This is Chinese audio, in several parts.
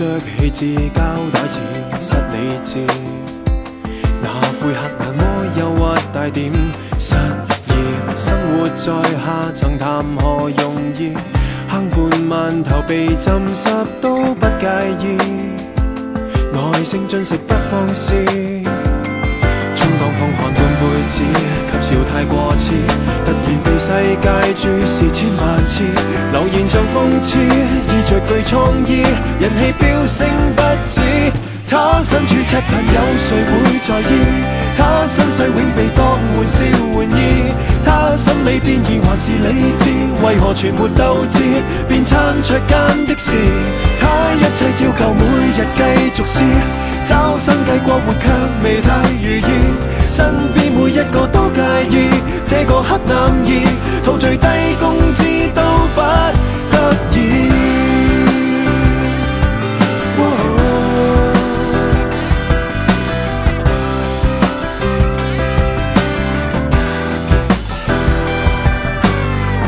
弃置胶带似失理智，那灰黑眼窝忧郁带点失意，生活在下层谈何容易？坑半馒头被浸湿都不介意，耐性进食不放肆。充当风寒半辈子，及笑太过痴，世界注视千万次，留言像讽刺，衣着具创意，人气飙升不止。他身处赤贫，有谁会在意？他身世永被当玩笑玩意，他心理变异还是理智？为何全没斗志？变餐桌间的事，他一切照旧，每日继续试，找生计过活黑男儿陶醉低工资都不得已。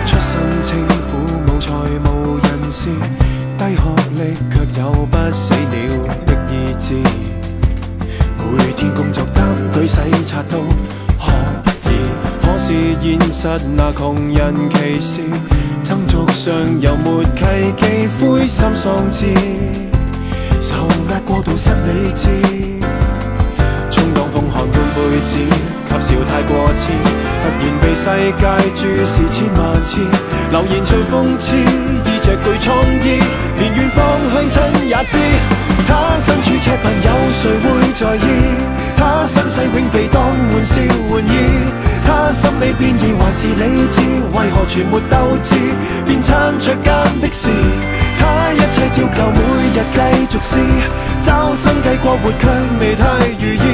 出身清苦，无才无人士，低学历却有不死鸟的意志。每天工作担举洗刷都，是现实那穷人歧视，增族上又没契机，灰心丧志，受压过度失理智。充当风寒半辈子，及笑太过痴，突然被世界注视千万次，流言像讽刺，衣着具创意，连远方乡亲也知。他身处赤贫，有谁会在意？他身世永被当玩笑玩意，你变异还是理智？为何全没斗志？变餐桌间的事，他一切照旧，每日继续试，找生计过活却未太如意，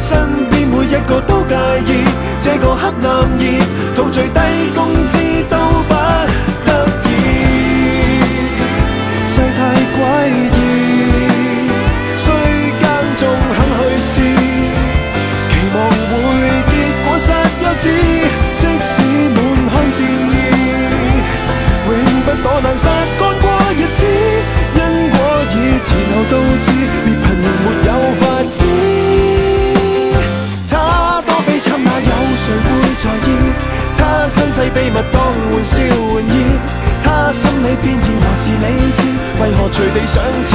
身边每一个都介意，这个黑男儿陶醉低世秘密当玩笑玩意，他心理变异还是理智？为何随地上刺，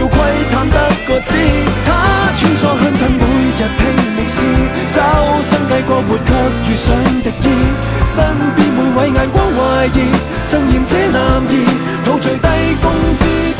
要窥探得个知？他穿梭乡镇，每日拼命试，找生计过活却遇上敌意，身边每位眼光怀疑，憎嫌这男儿，陶醉低工资。